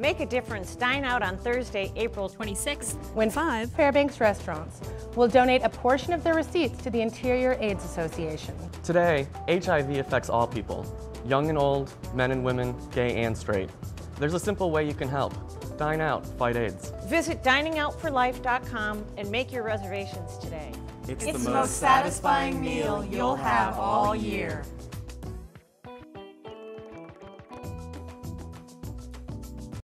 Make a difference. Dine out on Thursday, April 26th. When five Fairbanks restaurants will donate a portion of their receipts to the Interior AIDS Association. Today, HIV affects all people, young and old, men and women, gay and straight. There's a simple way you can help. Dine out, fight AIDS. Visit diningoutforlife.com and make your reservations today. It's, the most satisfying meal you'll have all year.